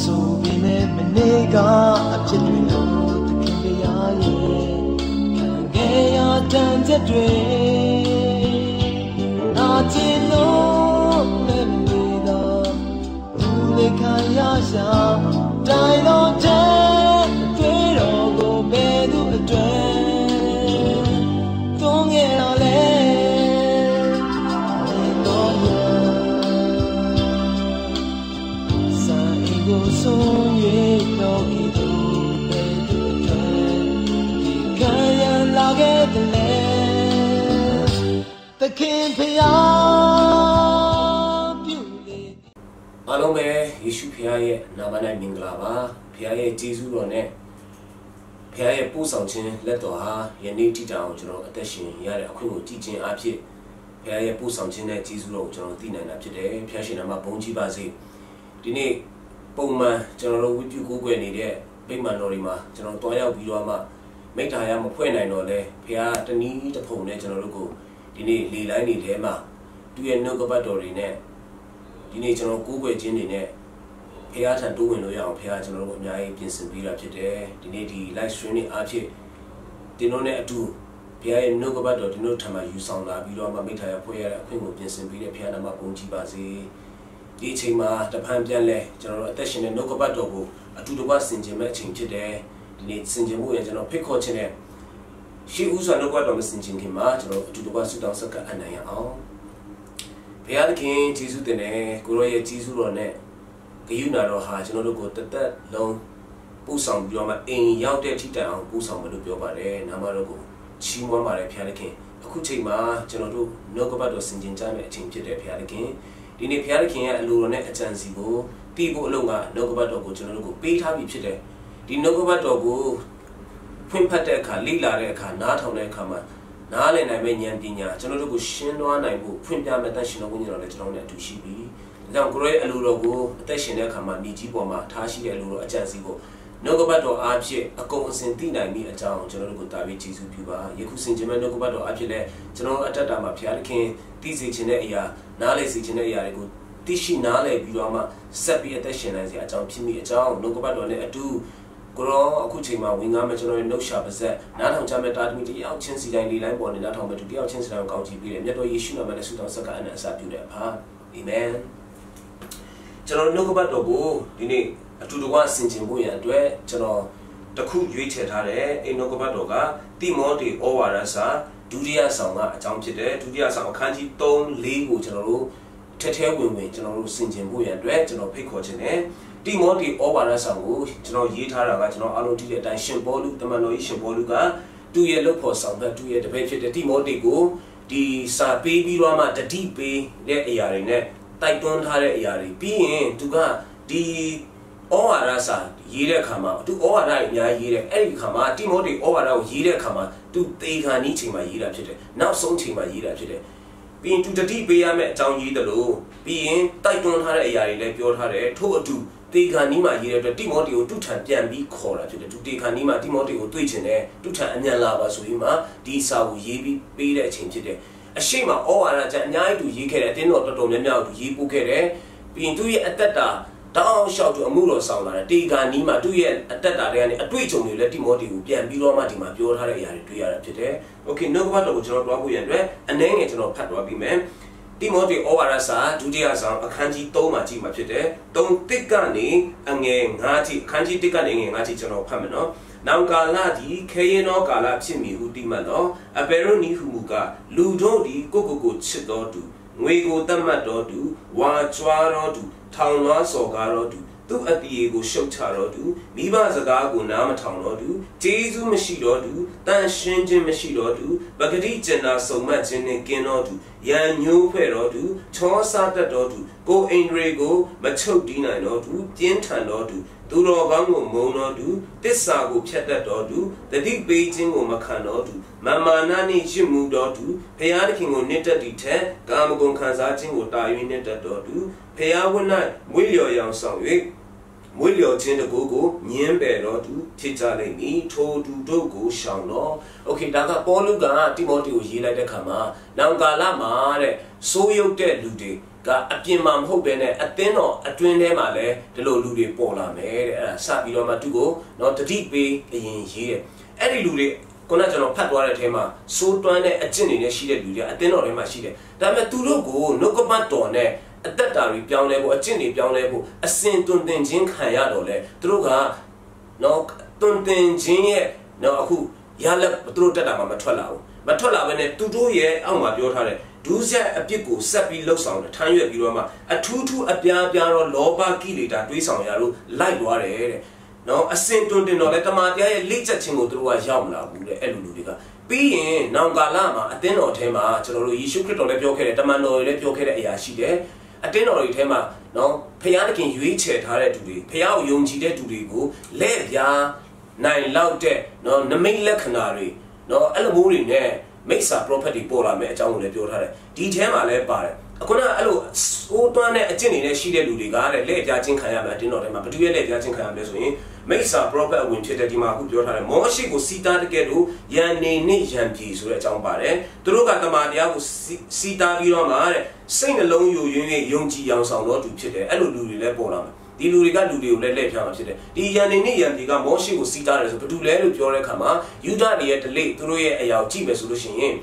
ဆိုပေမဲ့မနေ့ကအဖြစ်တွေလို့တခင်တရားရဲ့ခံခဲ့ရတန်ချက်တွေနာကျင်လို့လည်းမနေတော့ဘူးလေခံရရှာတိုင်တော့ ခင်ဖျားပြုလေအားလုံးပဲယေရှုဖခင်ရဲ့နာမ၌မင်္ဂလာပါဖခင်ရဲ့ကျေးဇူးတော်နဲ့ဖခင်ရဲ့ပို့ဆောင်ခြင်းလက်တော်ဟာယနေ့ထိတောင်ကျွန်တော်အသက်ရှင်ရတဲ့အခွင့်ကိုကြည်ခြင်းအဖြစ်ဖခင်ရဲ့ပို့ဆောင်ခြင်းနဲ့ကျေးဇူးတော်ကိုကျွန်တော်သိနိုင်တာဖြစ်တယ်ဖခင်ရှင်နာမဘုန်းကြီးပါစေဒီနေ့ပုံမှန်ကျွန်တော်တို့ဝိပုကိုးကွယ်နေတဲ့ဗိမာန်တော်တွေမှာကျွန်တော်တွားရောက်ပြီးတော့မှမိတ္တာရမဖွဲ့နိုင်တော့လဲဖခင်တနည်းတစ်ဖုံနဲ့ကျွန်တော်တို့ကို ဒီနေ့လေလိုင်းနေထဲမှာသူ့ရဲ့နှုတ်ကပတ်တော်တွေနဲ့ဒီနေ့ကျွန်တော်ကိုးကွယ်ခြင်းတွေနဲ့ဖះထံတိုးဝင်လို့ရအောင်ဖះကျွန်တော်တို့အများကြီးပြင်ဆင်ပေးတာဖြစ်တယ်ဒီနေ့ဒီ live stream တွေအားဖြင့်ဒီတို့နဲ့အတူဖះရဲ့နှုတ်ကပတ်တော်ဒီတို့ထံမှာယူဆောင်လာပြီးတော့မှမိထားရဖွဲ့ရတဲ့အခွင့်ကိုပြင်ဆင်ပေးတဲ့ဖះနာမပုံကြည်ပါစေဒီအချိန်မှာတဖန်ပြန်လဲကျွန်တော်တို့အသက်ရှင်တဲ့နှုတ်ကပတ်တော်ကိုအတူတကွဆင်ခြင်မဲ့အချိန်ဖြစ်တယ်ဒီနေ့ဆင်ခြင်မှုရင်ကျွန်တော်ဖိတ်ခေါ်ခြင်းနဲ့ ရှိဦးစွာနှုတ်ကပတ်တော်မဆင်ခြင်ခင်မှာကျွန်တော်အတူတကွဆုတောင်းဆက်ကအနိုင်ရအောင်ဘုရားသခင်ယေရှုတင်တယ်ကိုရောရဲ့ယေရှုတော်နဲ့ဂယုဏတော်ဟာကျွန်တော်တို့ကိုတသက်လုံးပို့ဆောင်ပြီးတော့မှအိမ်ရောက်တဲ့အထိတိုင်အောင်ပို့ဆောင်မလို့ပြောပါတယ်နာမတော်ကိုချီးမွမ်းပါတယ်ဘုရားသခင်အခုချိန်မှာကျွန်တော်တို့နှုတ်ကပတ်တော်ဆင်ခြင်ကြမယ့်အချိန်ဖြစ်တယ်ဘုရားသခင်ဒီနေ့ဘုရားသခင်ရဲ့အလိုတော်နဲ့အကြံစီကိုတည်ဖို့အလုံးကနှုတ်ကပတ်တော်ကိုကျွန်တော်တို့ကိုပေးထားပြီးဖြစ်တယ်ဒီနှုတ်ကပတ်တော်ကို ဖွင့်ဖတ်တဲ့အခါလေ့လာတဲ့အခါနားထောင်တဲ့အခါမှာနားလည်နိုင်မယ့်ဉာဏ်ပညာကျွန်တော်တို့ကိုရှင်းသွားနိုင်ဖို့ဖွင့်ပြမဲ့တတ်ရှင်တော်ဝိညာဉ်တော်လည်းကျွန်တော်နဲ့အတူရှိပြီ။ဒါကြောင့်ကိုရောရဲ့အလိုတော်ကိုအသက်ရှင်တဲ့အခါမှာမြေကြီးပေါ်မှာထားရှိတဲ့အလိုတော်အကြံစီကိုနှုတ်ကပတ်တော်အားဖြင့်အကုန်အစင်သိနိုင်မိအကြောင်းကျွန်တော်တို့ကိုတာပြီးကျေးဇူးပြုပါ။ယခုစင်ကြမဲ့နှုတ်ကပတ်တော်အားဖြင့်လည်းကျွန်တော်အတ္တတာမှာဘုရားသခင်သိစေခြင်းတဲ့အရာနားလည်စေခြင်းတဲ့အရာတွေကိုသိရှိနားလည်ပြီးတော့မှဆက်ပြီးအသက်ရှင်နိုင်စေအကြောင်းဖြစ်မိအကြောင်းနှုတ်ကပတ်တော်နဲ့အတူ ကိုရောအခုချိန်မှာဝင်ကားမဲ့ကျွန်တော်ရဲ့နှုတ်ရှာပါဇက်နားထောင်ကြမဲ့တာသမီတယောက်ချင်းစီတိုင်းလေးလိုင်းပေါ်နေနားထောင်မဲ့သူတယောက်ချင်းစီတိုင်းကိုကောင်းချီးပေးတယ်မြတ်တော်ယေရှုနာမနဲ့ဆုတောင်းဆက်ကအနံ့အစာပြုတယ်ပါအာမင်ကျွန်တော်နှုတ်ကပတ်တော်ကိုဒီနေ့အတူတကွဆင်ခြင်ဖို့ရန်အတွက်ကျွန်တော်တခုရွေးချယ်ထားတဲ့အိမ်နှုတ်ကပတ်တော်ကတိမောသေဩဝါဒစာဒုတိယဆောင်ကအကြောင်းဖြစ်တယ်ဒုတိယဆောင်အခန်းကြီး3 4ကိုကျွန်တော်တို့ထဲထဲဝင်ဝင်ကျွန်တော်တို့ဆင်ခြင်ဖို့ရန်အတွက်ကျွန်တော်ဖိတ်ခေါ်ခြင်းနဲ့ တိမောသေဩဝါဒဆောင်ကိုကျွန်တော်ရေးထားတာကကျွန်တော်အားလုံးသိတဲ့အတိုင်းရှင်ဘောလူတမန်တော်ကြီးရှင်ဘောလူကသူ့ရဲ့လုပ်ဖို့ဆောင်တဲ့သူ့ရဲ့တပည့်ဖြစ်တဲ့တိမောသေကိုဒီစာပေးပြီးတော့မှတတိပေးတဲ့အရာတွေနဲ့တိုက်တွန်းထားတဲ့အရာတွေပြီးရင်သူကဒီဩဝါဒစာရေးတဲ့အခါမှာသူဩဝါဒတွေအများကြီးရေးတဲ့အဲ့ဒီအခါမှာတိမောသေဩဝါဒကိုရေးတဲ့အခါမှာသူသေခါနီးချိန်မှာရေးတာဖြစ်တယ်နောက်ဆုံးချိန်မှာရေးတာဖြစ်တယ် ပြီးရင်သူတတိပေးရမယ့်အကြောင်းရေးတယ်လို့ပြီးရင်တိုက်တွန်းထားတဲ့အရာတွေလည်းပြောထားတယ်ထို့အတူတေခါနီးမှာရေးတဲ့အတွက်တိမောသေကိုတုထံပြန်ပြီးခေါ်တာဖြစ်တယ်သူတေခါနီးမှာတိမောသေကိုတွေ့ချင်တယ်တုထံအမြန်လာပါဆိုပြီးမှဒီစာကိုရေးပြီးပေးတဲ့အချိန်ဖြစ်တယ်အရှိမဩဝါဒကျန်အများကြီးသူရေးခဲ့တယ်အတင်းတော်တော်တော်များများသူရေးပို့ခဲ့တယ်ပြီးရင်သူရဲ့အသက်တာ တောင်းလျှောက်သူအမှုတော်ဆောင်လာတယ်တေဂာနီးမှာသူ့ရဲ့အသက်တာတွေကနေအတွေ့အကြုံတွေလည်းတိမောသေကိုပြန်ပြီးတော့မှဒီမှာပြောထားတဲ့အရာတွေတွေ့ရတာဖြစ်တယ်။ Okay နှုတ်ကပတ်တော်ကိုကျွန်တော်တွားဖို့ရတဲ့အနေနဲ့ကျွန်တော်ဖတ်တွားပြီးမယ်။တိမောသေဩဝါဒစာဒုတိယဆောင်အခန်းကြီး3မှာကြည့်မှာဖြစ်တယ်။3တစ်ကနေအငယ်9ကြီးအခန်းကြီး1ကနေငယ်9ကြီးကျွန်တော်ဖတ်မယ်နော်။နောင်ကာလသည်ခေရင်သောကာလဖြစ်မည်ဟုတိမှတ်သောအပေရုနီဟုမူကလူတို့သည်ကိုကိုကိုချစ်တော်သူ ငွေကိုတတ်မှတ်တော်သူဝါကြွားတော်သူထောင်လွှားစော်ကားတော်သူသူ့အတီးကိုရှုတ်ချတော်သူမိဘစကားကိုနားမထောင်တော်သူဂျေဇုမရှိတော်သူတန်ရှင်းခြင်းမရှိတော်သူပဂတိကျင်နာစုံမတ်ခြင်းနှင့်ကင်းတော်သူရန်ညိုးဖွဲ့တော်သူချောစားတတ်တော်သူကိုအိန္ဒြေကိုမချုပ်တီးနိုင်တော်သူပြင်းထန်တော်သူ သူတော်ကောင်းကိုမုံတော်သူတစ္ဆာကိုဖြတ်တတ်တော်သူတတိပေးခြင်းကိုမခံတော်သူမမာနနှင့်ရစ်မှုတော်သူဖျားသခင်ကိုနှစ်သက်သည့်ထက်ကာမဂုဏ်ခံစားခြင်းကိုတာ၍နှစ်သက်တော်သူဖျားဝတ်၌မွေးလျော်ရောင်ဆောင်၍ မွေးလျော်ခြင်းတကူကိုညင်းပယ်တော်သူဖြစ်ကြလိမ့်မည်ထိုသူတို့ကိုရှောင်တော့โอเคဒါကပေါလုကတိမောသေကိုရေးလိုက်တဲ့ခါမှာနောင်ကာလမှာတဲ့စိုးရုပ်တဲ့လူတွေကအပြင်မှာမဟုတ်ဘဲနဲ့အသင်းတော်အတွင်းထဲမှာလည်းဒီလိုလူတွေပေါ်လာမယ်တဲ့အဲ့ဒါစပြီးတော့မှသူကိုတော့တတိပေးအရင်ရေးတယ်အဲ့ဒီလူတွေခုနကျွန်တော်ဖတ်သွားတဲ့အထဲမှာစိုးတွန်းတဲ့အကျင့်တွေနဲ့ရှိတဲ့လူတွေအသင်းတော်ထဲမှာရှိတယ်ဒါပေမဲ့သူတို့ကိုနှုတ်ကပတ်တော်နဲ့ အသက်တာတွေပြောင်းလဲဖို့အကျင့်တွေပြောင်းလဲဖို့အစဉ်တွင်တင်ခြင်းခံရတော့လေသူတို့ကနော်တွင်တင်ခြင်းရဲ့နော်အခုရလက်သူတို့တက်တာမှမထွက်လာဘူးမထွက်လာဘဲနဲ့သူတို့ရဲ့အောက်မှာပြောထားတဲ့ဒုစရိုက်အပြစ်ကိုဆက်ပြီးလှုပ်ဆောင်တယ်ထမ်းရွက်ပြီးတော့မှအထူးထူးအပြားပြားတော့လောဘကိလေသာတွေးဆောင်ရလို့လိုက်သွားတယ်တဲ့နော်အစင်တွင်တင်တော့လဲတမန်တရားရဲ့လိချက်ချင်းကိုသူတို့ကရောက်မလာဘူးတဲ့အဲ့လိုလူတွေကပြီးရင်နောင်ကာလမှာအသင်းတော်ထဲမှာကျွန်တော်တို့ယေရှုခရစ်တော်လည်းပြောခဲ့တယ်တမန်တော်လည်းပြောခဲ့တဲ့အရာရှိတယ် အတင်းတော်တွေထဲမှာနော်ဖခင်တခင်ရွေးချယ်ထားတဲ့သူတွေဖခင်ကိုယုံကြည်တဲ့သူတွေကိုလက်ပြားနိုင်လောက်တဲ့နော်နမိတ်လက္ခဏာတွေနော်အဲ့လိုမျိုးတွေနဲ့မိစ္ဆာ prophet တွေပေါ်လာမယ်အကြောင်းကိုလည်းပြောထားတယ်ဒီထဲမှာလည်းပါတယ်အ ခုနအဲ့လိုစိုးတွန်းတဲ့အကျင့်တွေနဲ့ရှိတဲ့လူတွေကတဲ့လက်ပြားချင်းခံရမယ်အတင်းတော်ထဲမှာဘသူရဲ့လက်ပြားချင်းခံရမယ်ဆိုရင်မိစ္ဆာ prophet အဝင်ဖြစ်တဲ့ဒီမှာအခုပြောထားတယ်မောရှိကိုစီတာတကယ်လို့ယန်နေနဲ့ယန်ပြည်ဆိုတဲ့အကြောင်းပါတယ်သူတို့ကတမန်တရားကိုစီတာပြီးတော့မှတဲ့စိတ်နှလုံးယိုယွင်းရဲ့ယုံကြည်အောင်ဆောင်တော့သူဖြစ်တယ်အဲ့လိုလူတွေလည်းပေါ်လာမယ်ဒီလူတွေကလူတွေကိုလည်းလက်ဖြောင်းမှာဖြစ်တယ်ဒီယန်နေနဲ့ယန်ပြည်ကမောရှိကိုစီတာတယ်ဆိုဘသူလဲလို့ပြောတဲ့အခါမှာယူဒတွေရဲ့ဒလိသူတို့ရဲ့အရာကိုကြည့်မယ်ဆိုလို့ရှိရင်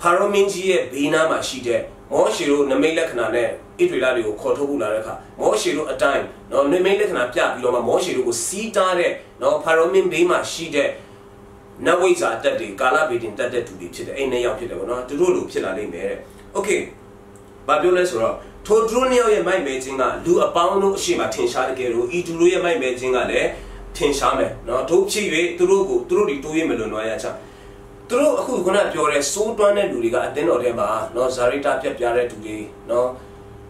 ဖာရောမင်းကြီးရဲ့ဘေးနားမှာရှိတဲ့မောရှေတို့နမိတ်လက္ခဏာနဲ့ဣသရေလတွေကိုခေါ်ထုတ်ဖို့လာတဲ့အခါမောရှေတို့အတိုင်းနော်နမိတ်လက္ခဏာပြပြီးတော့မှမောရှေတို့ကိုစီးတားတဲ့နော်ဖာရောမင်းဘေးမှာရှိတဲ့နဝိဇာတက်တွေကာလဗေဒင်တက်တဲ့သူတွေဖြစ်တယ်အဲ့နှစ်ယောက်ဖြစ်တယ်ပေါ့နော်သူတို့လိုဖြစ်လာလိမ့်မယ်တဲ့โอเคဘာပြောလဲဆိုတော့ထိုဒရုနှစ်ယောက်ရဲ့မိုက်မဲခြင်းကလူအပေါင်းတို့အရှိမထင်ရှားတကယ်လို့ဤသူတို့ရဲ့မိုက်မဲခြင်းကလည်းထင်ရှားမယ်နော်တို့ဖြစ်၍သူတို့ကိုသူတို့တွေတိုးရမလွန်သွားရချ သူတို့အခုခုနပြောတဲ့စိုးတွန်းတဲ့လူတွေကအတင်းတော်ထဲမှာနော်ဇာရိတာပြက်ပြတဲ့လူတွေနော်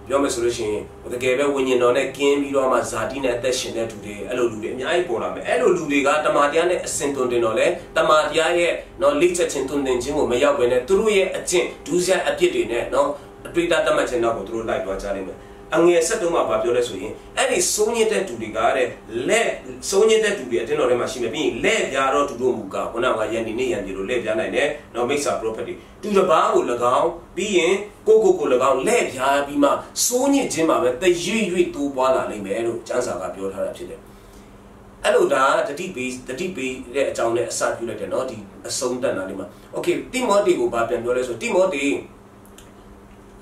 ပြောမယ်ဆိုလို့ရှိရင်တကယ်ပဲဝိညာဉ်တော်နဲ့ကင်းပြီးတော့မှဇာတိနဲ့အသက်ရှင်တဲ့လူတွေအဲ့လိုလူတွေအများကြီးပေါ်လာမယ်အဲ့လိုလူတွေကတမာတရားနဲ့အစင်တွင်တင်တော့လေတမာတရားရဲ့နော်လိချက်ချင်းတွင်တင်ခြင်းကိုမရောက်ဘဲနဲ့သူတို့ရဲ့အကျင့်ဒုစရိုက်အပြစ်တွေနဲ့နော်အတွေ့အတတ်မှတ်ခြင်းတော့ကိုသူတို့လိုက်သွားကြလိမ့်မယ် အငယ်73မှာဗာပြောလဲဆိုရင်အဲ့ဒီစိုးညစ်တဲ့သူတွေကတဲ့လက်စိုးညစ်တဲ့သူတွေအတင်းတော်ထဲမှာရှိမယ်ပြီးရင်လက်ပြားတော့သူတို့မူကခုနကယန်ဒီနေ့ယန်ဒီလိုလက်ပြားနိုင်တယ်နော်မိစ္ဆာ property သူတစ်ပါးကို၎င်းပြီးရင်ကိုကိုကို၎င်းလက်ပြားပြီးမှစိုးညစ်ခြင်းမှာပဲတရွေ့ရွေ့တိုးပွားလာနိုင်မယ်လို့ကျမ်းစာကပြောထားတာဖြစ်တယ်အဲ့လိုဒါတတိပေးတတိပေးတဲ့အကြောင်းနဲ့အစပြုလိုက်တယ်နော်ဒီအဆုံးတက်တာဒီမှာ okay တိမောသေကိုဗာပြန်ပြောလဲဆိုတိမောသေ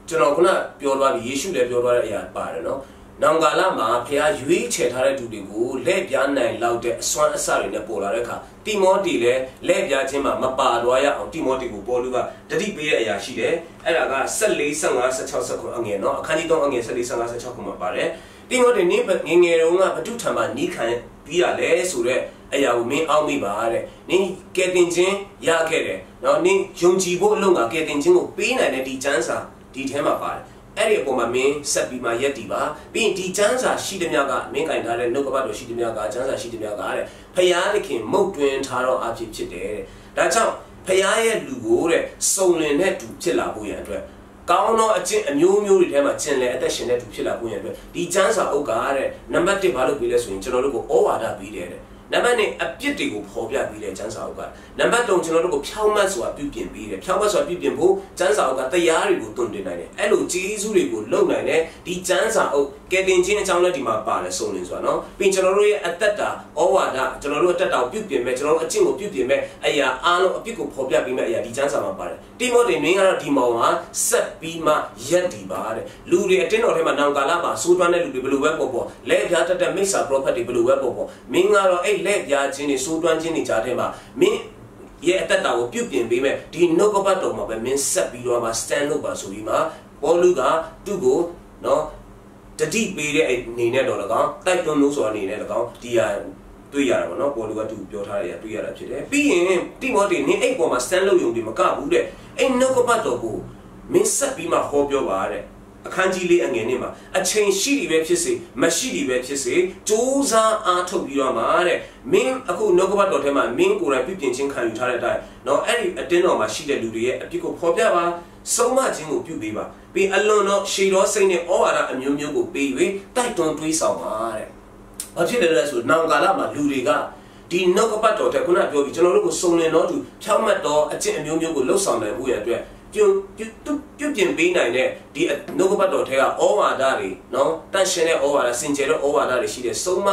ကျွန်တော်ခုနပြောသွားပြီယေရှုလည်းပြောသွားတဲ့အရာပါတယ်နော်။နောင်ကာလမှာဖခင်ရွေးချယ်ထားတဲ့သူတွေကိုလက်ပြားနိုင်လောက်တဲ့အစွမ်းအစတွေနဲ့ပေါ်လာတဲ့အခါတိမောတီလည်းလက်ပြားခြင်းမှာမပါသွားရအောင်တိမောတီကိုပေါ်လူကတတိပေးတဲ့အရာရှိတယ်။အဲ့ဒါက14 15 16 19အငယ်နော်အခန်းကြီး3အငယ်14 15 16ခုမှာပါတယ်။တိမောတီနင်းငငယ်တုန်းကဘု து ထံမှာနီးခံပြီးရလဲဆိုတော့အရာကိုမင်းအောင်မိပါတဲ့နင်းကဲတင်ခြင်းရခဲ့တယ်နော်နင်းယုံကြည်ဖို့အလုံးကကဲတင်ခြင်းကိုပေးနိုင်တဲ့ဒီချမ်းစာ ဒီထဲမှာပါတယ်အဲ့ဒီအပေါ်မှာမင်းဆက်ပြီးမှရက်တည်ပါပြီးရင်ဒီချမ်းစာရှိသည်များကမင်းကင်ထားတဲ့နှုတ်ကပတ်တော်ရှိသည်များကချမ်းစာရှိသည်များကတဲ့ဖယားသခင်မုတ်တွင်ထားတော့အဖြစ်ဖြစ်တယ်တဲ့ဒါကြောင့်ဖယားရဲ့လူကိုတဲ့စုံလင်တဲ့သူဖြစ်လာဖို့ရန်အတွက်ကောင်းသောအကျင့်အမျိုးမျိုးတွေထဲမှာကျင်လည်အသက်ရှင်တဲ့သူဖြစ်လာဖို့ရန်အတွက်ဒီချမ်းစာအုပ်ကတဲ့နံပါတ်1ဘာလို့ပြီးလဲဆိုရင်ကျွန်တော်တို့ကိုဩဝါဒပေးတယ်တဲ့ နံပါတ်2အပြစ်တွေကိုဖော်ပြပြီးတဲ့ကျမ်းစာအုပ်ကနံပါတ်3ကျွန်တော်တို့ကိုဖြောင်းမတ်စွာပြုပြင်ပြီးတယ်ဖြောင်းမတ်စွာပြုပြင်ဖို့ကျမ်းစာအုပ်ကတရားတွေကိုတွင်တင်နိုင်တယ်အဲ့လိုဂျေဇုတွေကိုလုံနိုင်တယ်ဒီကျမ်းစာအုပ်ကယ်တင်ခြင်းအကြောင်းလည်းဒီမှာပါတယ်စုံလင်စွာနော်ပြီးကျွန်တော်တို့ရဲ့အသက်တာဩဝါဒကျွန်တော်တို့အသက်တာကိုပြုပြင်မဲ့ကျွန်တော်တို့အကျင့်ကိုပြုပြင်မဲ့အရာအားလုံးအပြစ်ကိုဖော်ပြပြီးမဲ့အရာဒီကျမ်းစာမှာပါတယ်တိမောသေမင်းကတော့ဒီမောင်ဟာဆက်ပြီးမှရက်ဒီပါတဲ့လူတွေအတင်းတော်ထဲမှာနောင်ကာလမှာစိုးတွန်းတဲ့လူတွေဘယ်လိုပဲပေါ့ပေါ့လက်ပြားတက်တဲ့မိစ္ဆာ prophet တွေဘယ်လိုပဲပေါ့ပေါ့မင်းကတော့အဲ့လက်ပြားခြင်းတွေစိုးတွန်းခြင်းတွေကြားထဲမှာမင်းရဲ့အသက်တာကိုပြုပြင်ပေးမဲ့ဒီနှုတ်ကပတ်တော်မှာပဲမင်းဆက်ပြီးတော့မှ stand လုပ်ပါဆိုပြီးမှပေါလုကသူ့ကိုနော်တတိပေးတဲ့အနေနဲ့တော့၎င်းတိုက်တွန်းလို့ဆိုအနေနဲ့၎င်းဒီဟာတွေ့ရတာပေါ့နော်ပေါ်လူကသူပြောထားတဲ့အရာတွေ့ရတာဖြစ်တယ်ပြီးရင်တိမောသေနင်းအဲ့ပေါ်မှာ stand လုပ်ယုံဒီမကဘူးတဲ့အဲ့နှုတ်ကပတ်တော်ကိုမင်းဆက်ပြီးမှဟောပြောပါတဲ့ အခန်းကြီးလေးအငယ်နှစ်မှာအချိန်ရှိပြီပဲဖြစ်စေမရှိပြီပဲဖြစ်စေစူးစမ်းအားထုတ်ပြီးတော့မှတဲ့မင်းအခုနှုတ်ကပတ်တော်ထဲမှာမင်းကိုယ်တိုင်ပြုပြင်ခြင်းခံယူထားတဲ့အတိုင်းနော်အဲ့ဒီအတင်းတော်မှာရှိတဲ့လူတွေရဲ့အပြစ်ကိုဖော်ပြပါဆုံးမခြင်းကိုပြုပေးပါပြီးအလွန်တော့ရှေတော်စိတ်နဲ့ဩဝါဒအမျိုးမျိုးကိုပေး၍တိုက်တွန်းတွေးဆောင်ပါတဲ့။ဘာဖြစ်လဲလဲဆိုနောင်ကာလမှာလူတွေကဒီနှုတ်ကပတ်တော်တဲ့ခုနပြောပြီးကျွန်တော်တို့ကိုစုံလင်တော်သူဖြောင့်မတ်တော်အကျင့်အမျိုးမျိုးကိုလှုပ်ဆောင်နိုင်မှုရဲ့အတွက် ပြုပြုပြုပြင်ပေးနိုင်တဲ့ဒီနှုတ်ကပတ်တော်ထဲကဩဝါဒတွေနော်တန့်ရှင်းတဲ့ဩဝါဒစင်ကြယ်တဲ့ဩဝါဒတွေရှိတဲ့ဆုံးမ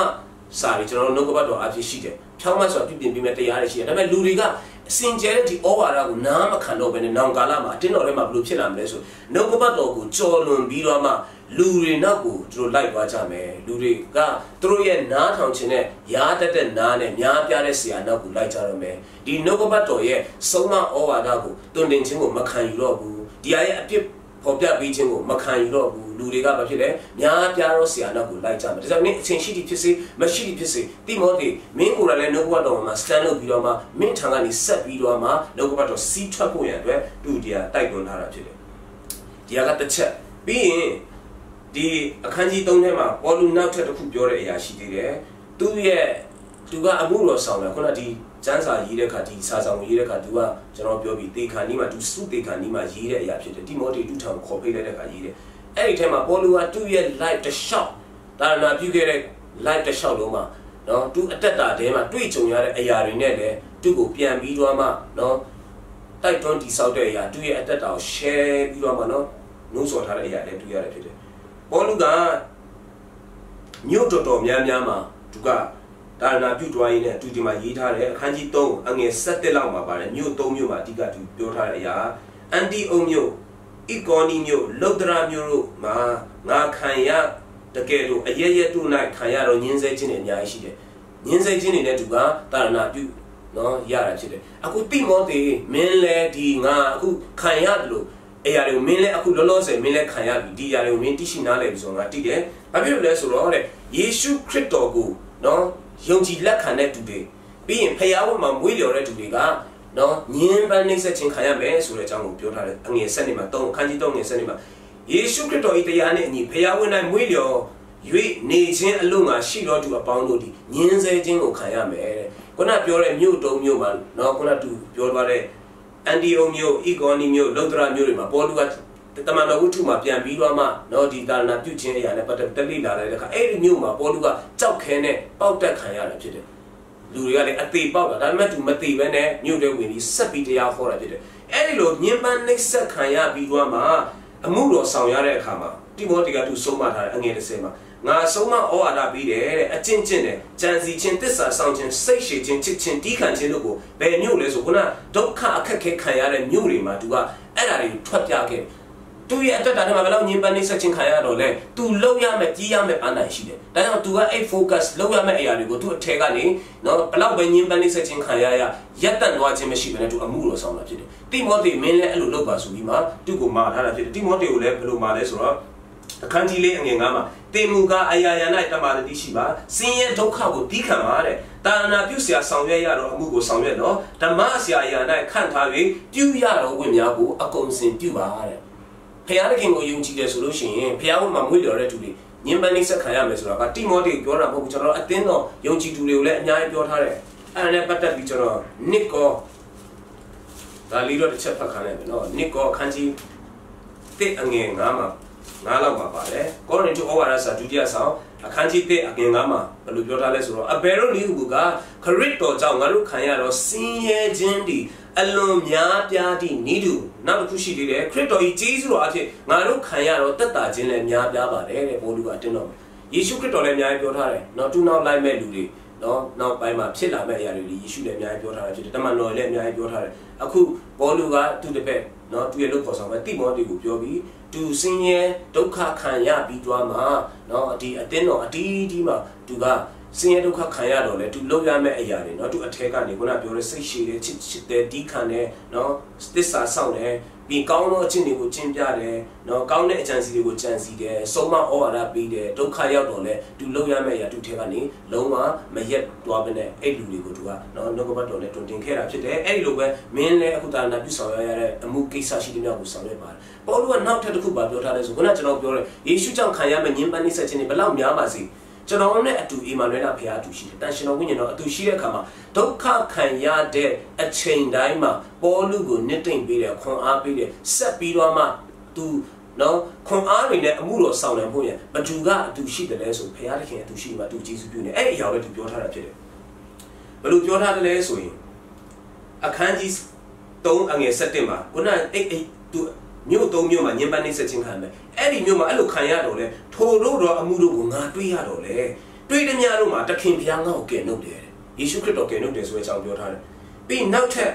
စာတွေကျွန်တော်တို့နှုတ်ကပတ်တော်အဖြစ်ရှိတယ်ဖြောင့်မတ်ဆိုတာပြုပြင်ပေးမဲ့တရားတွေရှိတယ်ဒါပေမဲ့လူတွေက အစင်ကြဲတဲ့ဒီဩဝါဒကိုနားမခံတော့ဘဲနဲ့နောင်ကာလမှာအတင်းတော်ထဲမှာဘယ်လိုဖြစ်လာမလဲဆိုနှုတ်ကပတ်တော်ကိုကြော်လွန်ပြီးတော့မှလူတွေနောက်ကိုသူတို့လိုက်သွားကြမယ်လူတွေကသူတို့ရဲ့နားထောင်ခြင်းနဲ့ရားတတ်တဲ့နားနဲ့များပြားတဲ့ဆရာနောက်ကိုလိုက်ကြတော့မယ်ဒီနှုတ်ကပတ်တော်ရဲ့ဆုံးမဩဝါဒကိုတွင်တင်ခြင်းကိုမခံယူတော့ဘူးဒီအရဲ့အပြစ် ပေါ်ပြပေးခြင်းကိုမခံယူတော့ဘူးလူတွေကဘာဖြစ်လဲများပြားသောဆရာနောက်ကိုလိုက်ကြမယ်ဒါကြောင့်နင်းအချိန်ရှိသည်ဖြစ်စေမရှိသည်ဖြစ်စေတိမောသေမင်းကိုယ်တိုင်လည်းနှုတ်ကပတ်တော်မှာ stand လုပ်ပြီးတော့မှမင်းထံကနေဆက်ပြီးတော့မှနှုတ်ကပတ်တော်စီးထွက်ဖို့ရန်အတွက်သူ့တရားတိုက်တွန်းထားတာဖြစ်တယ်ဒီကတစ်ချက်ပြီးရင်ဒီအခန်းကြီး3ထဲမှာပေါ်လူနောက်ထပ်တစ်ခုပြောတဲ့အရာရှိသေးတယ်သူ့ရဲ့သူကအမှုတော်ဆောင်တယ်ခုနဒီ ကျမ်းစာရေးတဲ့ခါဒီစာဆောင်ရေးတဲ့ခါသူကကျွန်တော်ပြောပြီးတေခါနီးမှာသူစုတေခါနီးမှာရေးတဲ့အရာဖြစ်တယ်တိမောသေတူထောင်ခေါ်ဖိတ်လိုက်တဲ့ခါရေးတယ်အဲ့ဒီထဲမှာပေါ်လူကသူ့ရဲ့ live တစ်လျှောက်ဒါနာပြုခဲ့တဲ့ live တစ်လျှောက်လုံးမှာနော်သူအတက်တာတဲမှာတွေ့ကြုံရတဲ့အရာတွေနဲ့လည်းသူ့ကိုပြန်ပြီးတော့မှနော်တိုက်တွန်းတိဆောက်တဲ့အရာသူ့ရဲ့အတက်တာကို share ပြီးတော့မှနော်နှိုးဆော်ထားတဲ့အရာလည်းတွေ့ရတယ်ဖြစ်တယ်ပေါ်လူကမြို့တော်တော်များများမှာသူက ဒါနာပြုတွားရင်းနဲ့အတူဒီမှာရေးထားတဲ့အခန်းကြီး3အငယ်7လောက်မှာပါတယ်မြို့3မြို့မှာအဓိကသူပြောထားတဲ့အရာအန်တီအုံမြို့အီကောနီမြို့လုတ်ဒရာမြို့တို့မှာငါခံရတကယ်လို့အရရက်တို့၌ခံရတော့ညင်းဆဲခြင်းတွေအများကြီးရှိတယ်ညင်းဆဲခြင်းတွေနဲ့သူကတာရဏပြုနော်ရတာဖြစ်တယ်အခုတိမောသေမင်းလဲဒီငါအခုခံရတယ်လို့အရာတွေကိုမင်းလည်းအခုလောလောဆယ်မင်းလည်းခံရပြီဒီအရာတွေကိုမင်းသိရှိနားလည်ပြီဆိုတော့ငါသိတယ်။ဘာဖြစ်လို့လဲဆိုတော့တဲ့ယေရှုခရစ်တော်ကိုနော် ယုံကြည်လက်ခံတဲ့သူတွေပြီးရင်ဖျားဝတ်မှာမွေးလျော်တဲ့သူတွေကနော်ညင်းပန်းနှိမ့်ဆက်ခြင်းခံရမယ်ဆိုတဲ့အကြောင်းကိုပြောထားတယ်အငယ်ဆက်နေမှာ3အခန်းကြီး3ငယ်ဆက်နေမှာယေရှုခရစ်တော်၏တရားနှင့်အညီဖျားဝတ်၌မွေးလျော်၍နေခြင်းအလို့ငါရှိတော်သူအပေါင်းတို့ဒီညင်းဆဲခြင်းကိုခံရမယ်တဲ့ခုနပြောတဲ့မြို့တုံးမြို့မှာနော်ခုနသူပြောသွားတဲ့အန်ဒီယိုမြို့အီဂေါနီမြို့လုဒ္ဒရာမြို့တွေမှာပေါ်လူက တမန်တော်ဝုထုမှာပြန်ပြီးတော့မှနော်ဒီတာနာပြုတ်ခြင်းအရာနဲ့ပတ်သက်တက်လိလာတဲ့အခါအဲ့ဒီမြို့မှာပေါ်လူကကြောက်ခဲနဲ့ပေါက်တက်ခံရတာဖြစ်တယ်လူတွေကလည်းအသေးပေါက်တာဒါပေမဲ့သူမသေးဘဲနဲ့မြို့တွေဝင်ပြီးဆက်ပြီးတရားဟောတာဖြစ်တယ်အဲ့ဒီလိုညင်ပန်းနှိပ်စက်ခံရပြီးတော့မှအမှုတော်ဆောင်ရတဲ့အခါမှာတိမောတေကသူဆုံးမထားတဲ့အငယ်30မှာငါဆုံးမဩဝါဒပေးတယ်တဲ့အကျင့်ကျင့်တယ်ကြံစီခြင်းတစ္ဆာဆောင်ခြင်းစိတ်ရှည်ခြင်းချစ်ခြင်းတီးခံခြင်းတို့ကိုဘယ်မြို့လဲဆိုခုနဒုက္ခအခက်ခဲခံရတဲ့မြို့တွေမှာသူကအဲ့ဒါတွေထွက်ပြခဲ့ သူ့ရဲ့အတွက်တာထဲမှာဘယ်လောက်ညင်ပန်းနေဆက်ချင်းခံရတော့လဲ तू လောက်ရမယ်ကြီးရမယ်ပန်းတိုင်ရှိတယ်ဒါကြောင့် तू ကအဲ့ focus လောက်ရမယ့်အရာတွေကိုသူ့အထက်ကနေနော်ဘယ်လောက်ပဲညင်ပန်းနေဆက်ချင်းခံရရရက်တန့်သွားခြင်းမရှိဘဲနဲ့ तू အမှုတော်ဆောင်တာဖြစ်တယ်တိမောသေမင်းလည်းအဲ့လိုလုပ်ပါဆိုပြီးမှသူ့ကိုမာထားတာဖြစ်တယ်တိမောသေကိုလည်းဘယ်လိုမာလဲဆိုတော့အခန်းကြီးလေးအငယ်ငါမှာတေမူကအယာယာ၌တမာတိရှိပါဆင်းရဲဒုက္ခကိုတီးခံပါတဲ့တာနာပြုစရာဆောင်ရွက်ရတော့အမှုကိုဆောင်ရွက်တော့ဓမ္မဆရာအယာ၌ခန့်ထားပြီးပြုရတော့ဝိညာဉ်ကိုအကုန်စင်ပြုပါတဲ့ ဖခင်သခင်ကိုယုံကြည်တယ်ဆိုလို့ရှိရင်ဖခင်ကမှမွေးလျော်တဲ့သူတွေညင်ပန်းနှိမ့်ဆက်ခံရမယ်ဆိုတာကတိမောသေပြောတာမဟုတ်ဘူးကျွန်တော်အသင်းတော်ယုံကြည်သူတွေကိုလည်းအများကြီးပြောထားတယ်အဲ့ဒါနဲ့ပတ်သက်ပြီးကျွန်တော်နစ်ကောဒါလေးတော့တစ်ချက်ဖတ်ခါလိုက်မယ်နော်နစ်ကောအခန်းကြီးတစ်အငယ်9မှာ9လောက်မှာပါတယ်ကောရိန္သုဩဝါဒစာဒုတိယဆောင်အခန်းကြီး1အငယ်9မှာဘယ်လိုပြောထားလဲဆိုတော့အဘယ်တို့နည်းဟုကခရစ်တော်ကြောင့်ငါတို့ခံရတော့စင်ရဲခြင်းဒီ အလွန်များပြားသည့်ဤသူနောက်တစ်ခုရှိသေးတယ်ခရစ်တော်ဤဂျေဇုတော်အဖြစ်ငါတို့ခံရတော့တက်တာခြင်းလည်းများပြားပါတယ်တဲ့ဘောလူကအတင်းတော်ယေရှုခရစ်တော်လည်းအများကြီးပြောထားတယ်နော်တူနောက်လိုက်မဲ့လူတွေနော်နောက်ပိုင်းမှာဖြစ်လာမဲ့အရာတွေယေရှုလည်းအများကြီးပြောထားတာဖြစ်တယ်တမန်တော်လည်းအများကြီးပြောထားတယ်အခုဘောလူကသူ့တစ်ဖက်နော်သူရဲ့လုတ်ခေါ်ဆောင်မဲ့တိမောတေကိုပြောပြီးသူစင်းရဲဒုက္ခခံရပြီးသွားမှာနော်ဒီအတင်းတော်အတီးတီးမှာသူက စင်းရဲဒုက္ခခံရတော့လေသူလောက်ရမယ့်အရာတွေเนาะသူအထက်ကနေခုနပြောတဲ့စိတ်ရှည်တဲ့ချစ်ချစ်တဲ့ဒီခံတဲ့เนาะသစ္စာဆောင်တဲ့ပြီးကောင်းသောအချင်းတွေကိုကျင့်ပြတယ်เนาะကောင်းတဲ့အကြံစီတွေကိုကြံစီတယ်ဆုံးမဩဝါဒပေးတယ်ဒုက္ခရောက်တော့လေသူလောက်ရမယ့်အရာသူထဲကနေလုံးဝမရက်သွားဘဲနဲ့အဲ့လူတွေကိုသူကเนาะနှုတ်ကပတ်တော်နဲ့တွင်တင်ခဲ့တာဖြစ်တယ်အဲ့ဒီလိုပဲမင်းလည်းအခုတာနာပြုဆောင်ရရတဲ့အမှုကိစ္စရှိတဲ့မျိုးကိုဆောင်ရွက်ပါတယ်ပေါလုကနောက်ထပ်တစ်ခုပါပြောထားတယ်ဆိုခုနကျွန်တော်ပြောတယ်ယေရှုကြောင့်ခံရမယ့်ညှဉ်းပန်းနှိပ်စက်ခြင်းတွေဘယ်လောက်များပါစေ ကျွန်တော်နဲ့အတူအီမာနွေလာဖခင်အတူရှိတယ်တန်ရှင်တော်ဝိညာဉ်တော်အတူရှိတဲ့အခါမှာဒုက္ခခံရတဲ့အချိန်တိုင်းမှာပေါလုကိုနစ်သိမ့်ပေးတယ်ခွန်အားပေးတယ်ဆက်ပြီးတော့မှသူနော်ခွန်အားတွေနဲ့အမှုတော်ဆောင်နိုင်ဖို့ရဘသူကအတူရှိတယ်လဲဆိုဖခင်တခင်အတူရှိမှအတူကျေးဇူးပြုနေအဲ့ဒီအရာကိုသူပြောထားတာဖြစ်တယ်ဘယ်လိုပြောထားတယ်လဲဆိုရင်အခန်းကြီး3အငယ်7မှာခုနအဲ့အဲ့သူ မြို့သုံးမြို့မှာညင်ပန်းနေဆက်ချင်းခံတယ်အဲ့ဒီမြို့မှာအဲ့လိုခံရတော့လေထိုတို့တော့အမှုတို့ကိုငါတွေးရတော့လေတွေးတဲ့ညတို့မှာတခင်ဘုရားငါ့ကိုကယ်နှုတ်တယ်ယေရှုခရစ်တော်ကယ်နှုတ်တယ်ဆိုတဲ့အကြောင်းပြောထားတယ်ပြီးနောက်ထပ်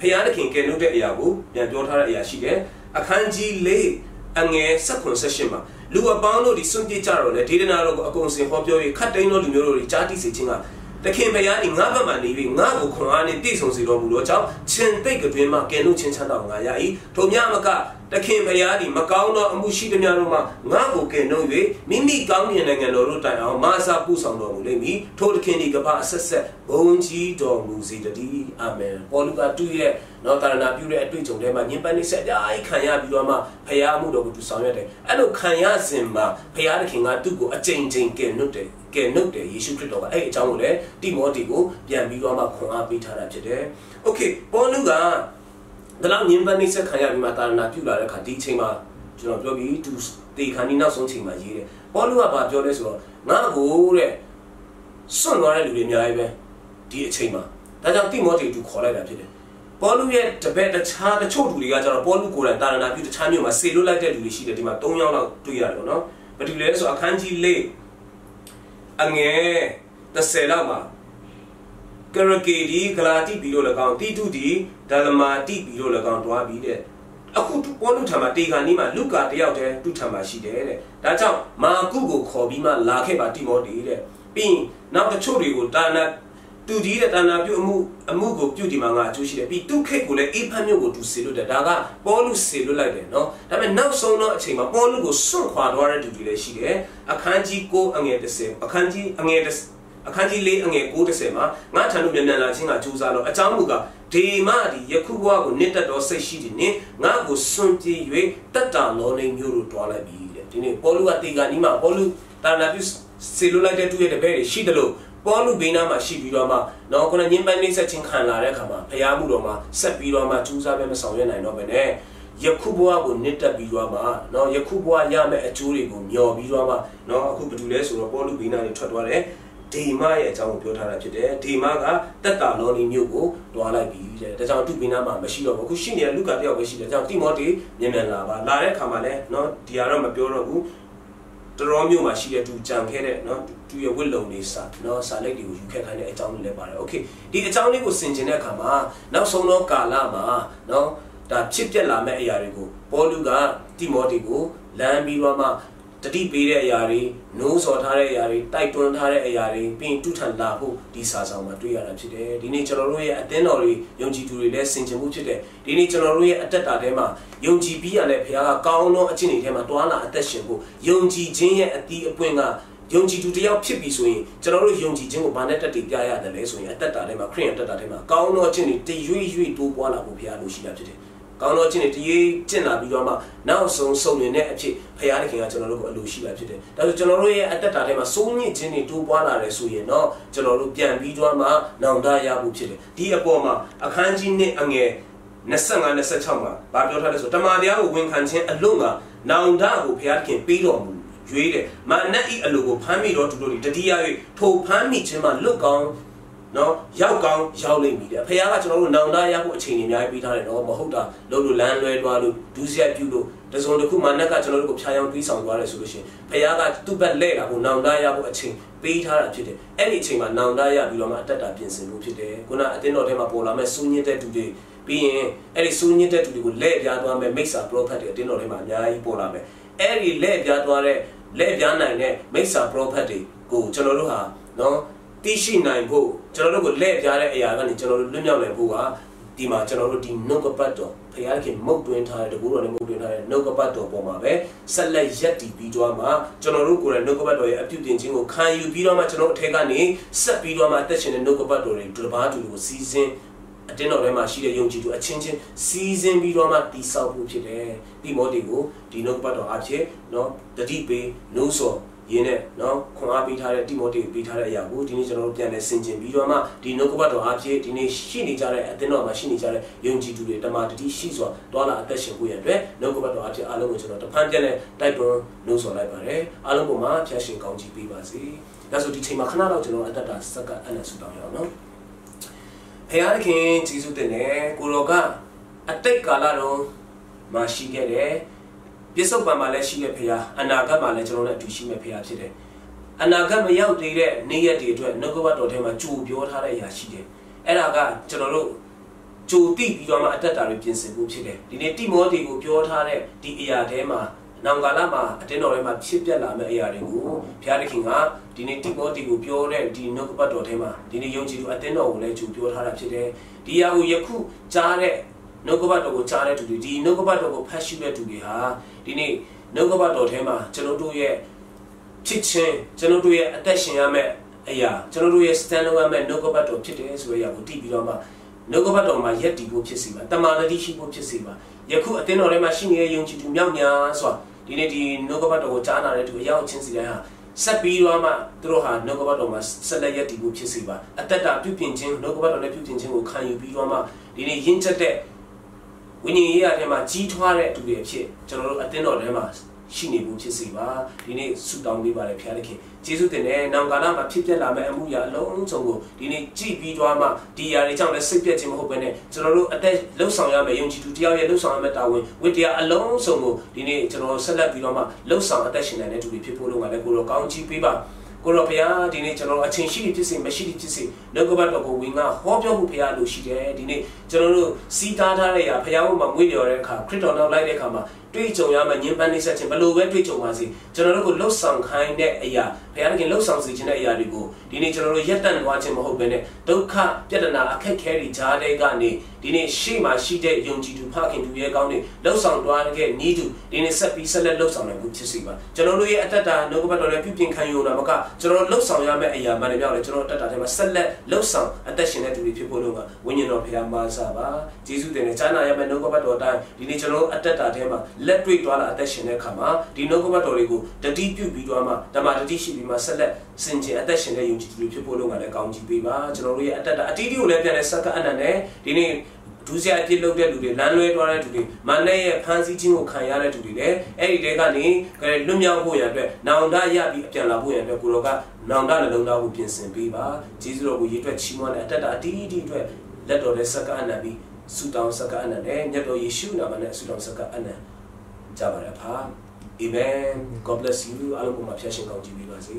ဘုရားသခင်ကယ်နှုတ်တဲ့အရာကိုပြန်ပြောထားတဲ့အရာရှိတယ်အခန်းကြီး၄အငယ်16မှာလူအပေါင်းတို့ဒီစွန့်ပြစ်ကြတော့လေဒေသနာတော်ကိုအကုန်စင်ဟောပြော၍ခတ်တိန်သောလူမျိုးတို့ဒီကြားတိစေခြင်းက တခင်ဘုရားဒီငါဘက်မှနေပြီးငါ့ကိုခွန်အားနဲ့တည်ဆုံစေတော်မူသောကြောင့်ရှင်သိတ်ကတွင်မှကယ်နှုတ်ခြင်းချမ်းသာငါရ၏ထိုမြမက သခင်ဘုရားသည်မကောင်းသောအမှုရှိသမျှတို့မှငါ့ကိုကယ်နှုတ်၍မိမိကောင်းမြင်နိုင်ငံတော်တို့တိုင်အောင်မာစာပို့ဆောင်တော်မူလိမ့်မည်ထိုသခင်သည်ကမ္ဘာအဆက်ဆက်ဘုန်းကြီးတော်မူစေတည်းအာမင်ပေါ်လူကသူ့ရဲ့နော်တာရဏပြုတဲ့အတွေ့အကြုံထဲမှာညင်ပန်းနေဆက်အားခံရပြီးတော့မှဘုရားမှုတော်ကိုသူဆောင်ရွက်တယ်အဲ့လိုခံရစဉ်မှာဘုရားသခင်ကသူ့ကိုအကြိမ်ကြိမ်ကယ်နှုတ်တယ်ကယ်နှုတ်တယ်ယေရှုခရစ်တော်ကအဲ့အကြောင်းကိုလည်းတိမောသေကိုပြန်ပြီးတော့မှခွန်အားပေးထားတာဖြစ်တယ်။ Okay ပေါ်လူက ဒါလောက်ညင်ပန်းနေဆက်ခံရပြီးမှတာရနာပြုလာတဲ့အခါဒီအချိန်မှာကျွန်တော်ပြောပြီးသူတေခါနီနောက်ဆုံးချိန်မှာရေးတယ်ပေါ်လူကဘာပြောလဲဆိုတော့ငါ့ကိုတဲ့စွန့်သွားတဲ့လူတွေအများကြီးပဲဒီအချိန်မှာဒါကြောင့်တိမောသေသူခေါ်လိုက်တာဖြစ်တယ်ပေါ်လူရဲ့တပည့်တခြားတချို့လူတွေကကျတော့ပေါ်လူကိုယ်တိုင်တာရနာပြုတခြားမျိုးမှာဆေလွတ်လိုက်တဲ့လူတွေရှိတယ်ဒီမှာ၃ယောက်လောက်တွေ့ရတယ်ပေါ့နော်ဘယ်သူလဲဆိုအခန်းကြီး၄အငယ်30လောက်မှာ ကရကေဒီဂလာတိပြီးလို့၎င်းတိတုဒီဒါလမာတိပြီးလို့၎င်းတွားပြီးတဲ့အခုပေါ်လူထံမှာတေခါနီးမှာလူကာတယောက်တည်းသူ့ထံမှာရှိတယ်တဲ့ဒါကြောင့်မာကုကိုခေါ်ပြီးမှလာခဲ့ပါတိမောတေတဲ့ပြီးနောက်တချို့တွေကိုတာနာသူဒီတဲ့တာနာပြုအမှုအမှုကိုပြုဒီမှာငါအကျိုးရှိတယ်ပြီးသူခိတ်ကိုလည်းအေးဖတ်မြို့ကိုသူဆေလွတ်တယ်ဒါကပေါ်လူဆေလွတ်လိုက်တယ်နော်ဒါပေမဲ့နောက်ဆုံးတော့အချိန်မှာပေါ်လူကိုစွန့်ခွာသွားတဲ့သူတွေလည်းရှိတယ်အခန်းကြီး9အငယ်30အခန်းကြီးအငယ် အခန်းကြီး၄အငယ်90မှာငါထံသို့မြန်မြန်လာခြင်းကကြိုးစားတော့အကြောင်းမူကားဒေမသည်ယခုဘဝကိုနစ်သက်တော်စိတ်ရှိသည်နှင့်ငါကိုစွန့်ပြေး၍တတ္တာလောနေမျိုးတို့တွားလိုက်ပြီတဲ့ဒီနေ့ပေါလုကတေကာနီးမှာပေါလုတာနာပြုစေလိုလိုက်တဲ့သူ့ရဲ့တပည့်တွေရှိတယ်လို့ပေါလုဘေးနားမှာရှိပြီးတော့မှနော်ခုနညင်ပန်းနှိမ့်ဆက်ခြင်းခံလာတဲ့အခါမှာဖျားမှုတော်မှာဆက်ပြီးတော့မှကြိုးစားပဲမဆောင်ရွက်နိုင်တော့ဘဲနဲ့ယခုဘဝကိုနစ်တက်ပြီးတော့မှနော်ယခုဘဝရမယ့်အကျိုးတွေကိုမျှော်ပြီးတော့မှနော်အခုဘာတူလဲဆိုတော့ပေါလုဘေးနားတွေထွက်သွားတယ် ဒေမရဲ့အကြောင်းကိုပြောထားတာဖြစ်တယ်ဒေမကတက်တာလောနီမြို့ကိုတွားလိုက်ပြီတဲ့ဒါကြောင့်သူ့ဘေးနားမှာမရှိတော့ဘူးအခုရှိနေတဲ့လူကတယောက်ပဲရှိတယ်ဒါကြောင့်တိမောတေမြန်မြန်လာပါလာတဲ့အခါမှာလည်းเนาะဒီကတော့မပြောတော့ဘူးတော်မျိုးမှာရှိတဲ့သူကြံခဲ့တဲ့เนาะသူရဲ့ဝစ်လုံလေးစာเนาะစာလိုက်တွေကိုယူခဲ့ခိုင်းတဲ့အကြောင်းလေးလည်းပါတယ်โอเคဒီအကြောင်းလေးကိုဆင်ခြင်တဲ့အခါမှာနောက်ဆုံးသောကာလမှာเนาะဒါဖြစ်ပျက်လာမဲ့အရာတွေကိုပေါလုကတိမောသေကိုလမ်းပြီးတော့မှ တတိပေးတဲ့အရာတွေနိုးစော်ထားတဲ့အရာတွေတိုက်တွန်းထားတဲ့အရာတွေပြီးတူထန်လာဖို့ဒီစာဆောင်မှာတွေ့ရတာဖြစ်တယ်ဒီနေ့ကျွန်တော်တို့ရဲ့အသင်းတော်တွေယုံကြည်သူတွေလည်းဆင်ခြင်မှုဖြစ်တယ်ဒီနေ့ကျွန်တော်တို့ရဲ့အသက်တာထဲမှာယုံကြည်ပြီးရတဲ့ဘုရားကကောင်းသောအကျင့်တွေထဲမှာတွာလာအသက်ရှင်ဖို့ယုံကြည်ခြင်းရဲ့အတီးအပွင့်ကယုံကြည်သူတယောက်ဖြစ်ပြီဆိုရင်ကျွန်တော်တို့ယုံကြည်ခြင်းကိုဘာနဲ့တက်တည်ပြရတယ်လဲဆိုရင်အသက်တာထဲမှာခရိယန်တက်တာထဲမှာကောင်းသောအကျင့်တွေတရွေ့ရွေ့တိုးပွားလာဖို့ဘုရားလိုရှိတာဖြစ်တယ် ကောင်းသောခြင်းတွေတည်ကျင့်လာပြီးတော့မှနောက်ဆုံးဆုံးနေတဲ့အဖြစ်ဖရာသခင်ကကျွန်တော်တို့ကိုအလိုရှိတာဖြစ်တယ်။ဒါဆိုကျွန်တော်တို့ရဲ့အသက်တာထဲမှာစိုးညစ်ခြင်းတွေတိုးပွားလာတယ်ဆိုရင်တော့ကျွန်တော်တို့ပြန်ပြီးတော့မှနောင်တရဖို့ဖြစ်တယ်။ဒီအပေါ်မှာအခန်းကြီးနှစ်အငယ်25 26မှာဗာပြောထားတယ်ဆိုတမန်တရားကိုဝန်ခံခြင်းအလို့ကနောင်တကိုဖရာသခင်ပေးတော်မူရွေးတယ်။မာနဤအလိုကိုဖမ်းမိတော့သူတို့တတိယ၍ထိုဖမ်းမိခြင်းမှာလွတ်ကောင်း နော်ရောက်ကောင်းရောက်လိမ့်မည်တဲ့ဖခင်ကကျွန်တော်တို့နောင်တရဖို့အချိန်ကြီးအများကြီးပေးထားတယ်နော်မဟုတ်တာလို့လို့လမ်းလွဲသွားလို့ဒုစရိုက်ပြုလို့တစုံတစ်ခုမှနက်ကကျွန်တော်တို့ကိုဖြာယောင်တွေးဆောင်သွားတယ်ဆိုလို့ရှိရင်ဖခင်ကသူ့ဘက်လဲတာကိုနောင်တရဖို့အချိန်ပေးထားတာဖြစ်တယ်အဲ့ဒီအချိန်မှာနောင်တရပြီးတော့မှအတက်တာပြင်ဆင်လို့ဖြစ်တယ်ခုနအတင်းတော်ထဲမှာပေါ်လာမဲ့စူးညစ်တဲ့သူတွေပြီးရင်အဲ့ဒီစူးညစ်တဲ့သူတွေကိုလဲပြားသွားမဲ့မိစ္ဆာပရောဖက်တွေအတင်းတော်ထဲမှာအများကြီးပေါ်လာမယ်အဲ့ဒီလဲပြားသွားတဲ့လဲပြားနိုင်တဲ့မိစ္ဆာပရောဖက်တွေကိုကျွန်တော်တို့ဟာနော် သိရှိနိုင်ဖို့ကျွန်တော်တို့ကိုလက်ပြားတဲ့အရာကနေကျွန်တော်တို့လွတ်မြောက်နိုင်ဖို့ကဒီမှာကျွန်တော်တို့ဒီနှုတ်ကပတ်တော်ဖခင်ခင်မုတ်တွင်းထားတဲ့တကူတော်နဲ့မုတ်တွင်းထားတဲ့နှုတ်ကပတ်တော်ပေါ်မှာပဲဆက်လက်ရက်တည်ပြီးတော့မှကျွန်တော်တို့ကိုယ်တိုင်နှုတ်ကပတ်တော်ရဲ့အပြုတင်ခြင်းကိုခံယူပြီးတော့မှကျွန်တော်အထက်ကနေဆက်ပြီးတော့မှအသက်ရှင်တဲ့နှုတ်ကပတ်တော်တွေတပါးတူကိုစီးစင်းအတင်းတော်ထဲမှာရှိတဲ့ယုံကြည်သူအချင်းချင်းစီးစင်းပြီးတော့မှတိဆောက်ဖို့ဖြစ်တယ်။ဒီမော်ဒီကိုဒီနှုတ်ကပတ်တော်အဖြစ်နော်တတိပေးနှုတ်ဆော် ယယင်းနဲ့နော်ခွန်အားပေးထားတဲ့တိမောသေပေးထားတဲ့အရာကိုဒီနေ့ကျွန်တော်တို့ပြန်လဲဆင်ခြင်ပြီးတော့မှဒီနှုတ်ကပတ်တော်အားဖြင့်ဒီနေ့ရှိနေကြတဲ့အသင်းတော်မှာရှိနေကြတဲ့ယုံကြည်သူတွေတမန်တတိရှိစွာတွာလာအသက်ရှင်ဖို့ရတဲ့နှုတ်ကပတ်တော်အားဖြင့်အားလုံးကိုကျွန်တော်တဖန်ပြန်လဲတိုက်တွန်းနှိုးဆော်လိုက်ပါတယ်အားလုံးကိုမှဖျားရှင်ကောင်းချီးပေးပါစေဒါဆိုဒီချိန်မှာခဏတော့ကျွန်တော်အသက်တာစက္ကအနက်ဆူတောင်းရအောင်နော်ဖခင်ဂျေစုတင်တယ်ကိုတော်ကအတိတ်ကာလတုန်းမှာရှိခဲ့တယ် ပြစ္ဆုတ်ပံမှာလည်းရှိခဲ့ဖခင်အနာဂတ်မှာလည်းကျွန်တော်တို့အတူရှိမဲ့ဖခင်ဖြစ်တယ်အနာဂတ်မရောက်သေးတဲ့နေ့ရက်တွေအတွက်နှုတ်ကပတ်တော်ထဲမှာကြိုပြောထားတဲ့အရာရှိတယ်အဲ့ဒါကကျွန်တော်တို့ကြိုတိပြီးတော့မှအသက်တာတွေပြင်ဆင်ဖို့ဖြစ်တယ်ဒီနေ့တိမောသေကိုပြောထားတဲ့ဒီအရာထဲမှာနောင်ကာလမှာအတင်းတော်ထဲမှာဖြစ်ပျက်လာမယ့်အရာတွေကိုဘုရားသခင်ကဒီနေ့တိမောသေကိုပြောတဲ့ဒီနှုတ်ကပတ်တော်ထဲမှာဒီနေ့ယုံကြည်သူအတင်းတော်ကိုလည်းကြိုပြောထားတာဖြစ်တယ်ဒီအရာကိုယခုကြားတဲ့နှုတ်ကပတ်တော်ကိုကြားတဲ့သူတွေဒီနှုတ်ကပတ်တော်ကိုဖတ်ရှုတဲ့သူတွေဟာ ဒီနေ့နှုတ်ကပတ်တော်ထဲမှာကျွန်တော်တို့ရဲ့ဖြစ်ချင်းကျွန်တော်တို့ရဲ့အသက်ရှင်ရမယ့်အရာကျွန်တော်တို့ရဲ့ stand လုပ်ရမယ့်နှုတ်ကပတ်တော်ဖြစ်တယ်ဆိုတဲ့အရာကိုသိပြီးတော့မှနှုတ်ကပတ်တော်မှာယက်တည်ဖို့ဖြစ်စီပါတမာတတိရှိဖို့ဖြစ်စီပါယခုအသင်းတော်ထဲမှာရှိနေတဲ့ယုံကြည်သူမြောက်များစွာဒီနေ့ဒီနှုတ်ကပတ်တော်ကိုကြားနာတဲ့သူအရောက်ချင်းစီတိုင်းဟာဆက်ပြီးတော့မှသူတို့ဟာနှုတ်ကပတ်တော်မှာဆက်လက်ယက်တည်ဖို့ဖြစ်စီပါအသက်တာပြုပြင်ခြင်းနှုတ်ကပတ်တော်နဲ့ပြုပြင်ခြင်းကိုခံယူပြီးတော့မှဒီနေ့ယဉ်ချက်တဲ့ ဝိညာဉ်ရေးရထဲမှာကြီးထွားတဲ့သူတွေအဖြစ်ကျွန်တော်တို့အသင်းတော်ထဲမှာရှိနေဖို့ဖြစ်စေပါဒီနေ့ဆုတောင်းပေးပါလေဖခင်သခင်ကျေးဇူးတင်တယ်နောင်ကာလမှာဖြစ်ပျက်လာမယ့်အမှုရာအလုံးစုံကိုဒီနေ့ကြည်ပြီးသွားမှဒီຢာတွေကြောင့်လည်းစိတ်ပြည့်ခြင်းမဟုတ်ဘဲနဲ့ကျွန်တော်တို့အသက်လှုပ်ဆောင်ရမယ့်ယုံကြည်သူတယောက်ရဲ့လှုပ်ဆောင်ရမယ့်တာဝန်ဝိတရားအလုံးစုံကိုဒီနေ့ကျွန်တော်ဆက်လက်ပြီးတော့မှလှုပ်ဆောင်အသက်ရှင်နိုင်တဲ့သူတွေဖြစ်ဖို့လို့ကလည်းကိုရောကောင်းချီးပေးပါ ကိုရောဖရာဒီနေ့ကျွန်တော်အချင်းရှိဖြစ်စေမရှိဖြစ်စေနှုတ်ကပတ်တော်ကိုဝင်ကဟောပြောဖို့ဖရာလို့ရှိတယ်ဒီနေ့ကျွန်တော်တို့စီးတားထားတဲ့ရာဖရာဘုမှာငွေလျော်တဲ့အခါခရစ်တော်နောက်လိုက်တဲ့အခါမှာ တွေးကြုံရမယ့်ညင်ပန်းနှိမ့်ဆက်ခြင်းဘလို့ပဲတွေးကြုံပါစေကျွန်တော်တို့ကိုလှုပ်ဆောင်ခိုင်းတဲ့အရာဘုရားသခင်လှုပ်ဆောင်စေခြင်းတဲ့အရာတွေကိုဒီနေ့ကျွန်တော်တို့ရက်တန့်သွားခြင်းမဟုတ်ဘဲနဲ့ဒုက္ခပြဿနာအခက်ခဲတွေကြားတဲ့ကနေဒီနေ့ရှေ့မှာရှိတဲ့ယုံကြည်သူဖခင်သူရဲ့ကောင်းတွေလှုပ်ဆောင်သွားတဲ့ဤသူဒီနေ့ဆက်ပြီးဆက်လက်လှုပ်ဆောင်နိုင်မှုဖြစ်စေပါကျွန်တော်တို့ရဲ့အတ္တတာနှုတ်ကပတ်တော်နဲ့ပြုပြင်ခံယူတာမကကျွန်တော်တို့လှုပ်ဆောင်ရမယ့်အရာမှန်တယ်ပြောင်းလဲကျွန်တော်တို့အတ္တတာထဲမှာဆက်လက်လှုပ်ဆောင်အသက်ရှင်တဲ့သူတွေဖြစ်ဖို့လို့ကဝိညာဉ်တော်ဘုရားမဆာပါဂျေဇုတင်နဲ့ဈာနာရမယ့်နှုတ်ကပတ်တော်တိုင်းဒီနေ့ကျွန်တော်တို့အတ္တတာထဲမှာလက်တွေ့သွားလာအသက်ရှင်တဲ့အခါမှာဒီနှုတ်ကပတ်တော်တွေကိုတတိပြုပြီးတော့မှဓမ္မတတိရှိပြီးမှဆက်လက်စင်ကြယ်အသက်ရှင်တဲ့ယုံကြည်သူတွေဖြစ်ဖို့လို့ကလည်းကောင်းချီးပေးပါကျွန်တော်တို့ရဲ့အတ္တတာအတီးတီးကိုလည်းပြန်လဲစက္ကအနန္တနဲ့ဒီနေ့ဒုစရအပြစ်လုပ်တဲ့လူတွေလမ်းလွဲသွားတဲ့လူတွေမန္တလေးရဲ့ဖန်ဆီးခြင်းကိုခံရတဲ့လူတွေလည်းအဲ့ဒီတဲကနေလွတ်မြောက်ဖို့ရအတွက်နောင်တရပြီးအပြန်လာဖို့ရအတွက်ကိုတော်ကနောင်တနှလုံးသားကိုပြင်ဆင်ပေးပါဂျေဇုတော်ကိုရေအတွက်ချီးမွမ်းတဲ့အတ္တတာအတီးတီးအတွက်လက်တော်နဲ့စက္ကအနန္တပြီးဆုတောင်းစက္ကအနန္တနဲ့မြတ်တော်ယေရှုနာမနဲ့ဆုတောင်းစက္ကအနန္တ ကြပါရဖာ Amen God bless you အားလုံးကိုမှာဖျက်ရှင်ကောင်းကြည့်ပေးပါစေ